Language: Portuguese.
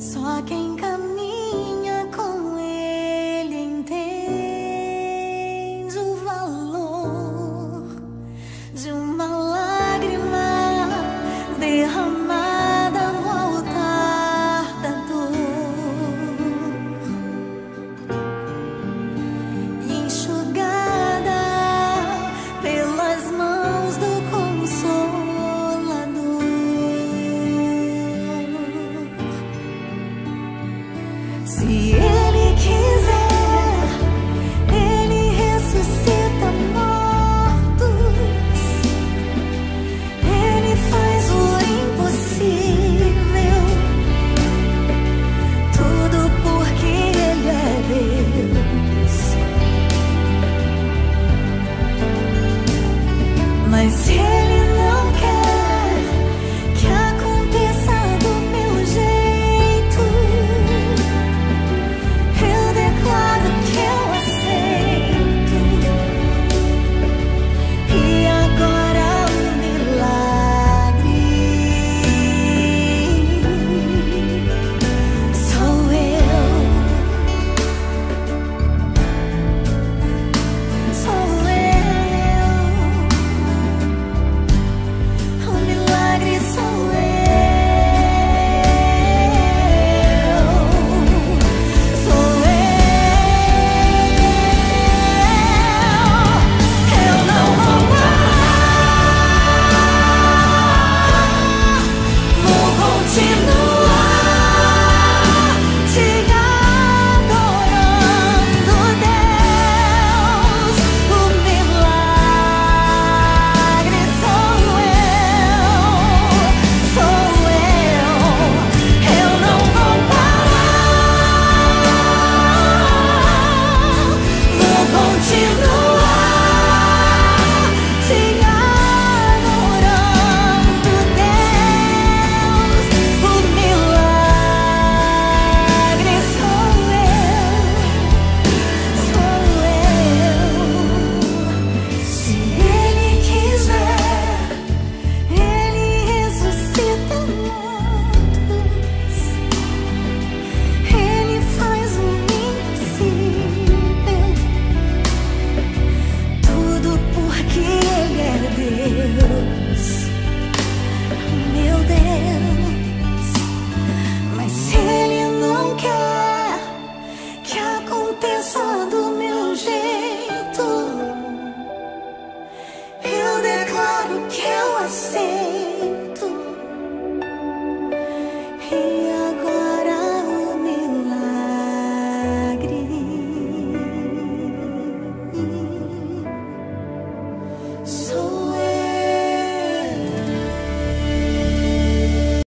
Xóa See que Ele é Deus, meu Deus.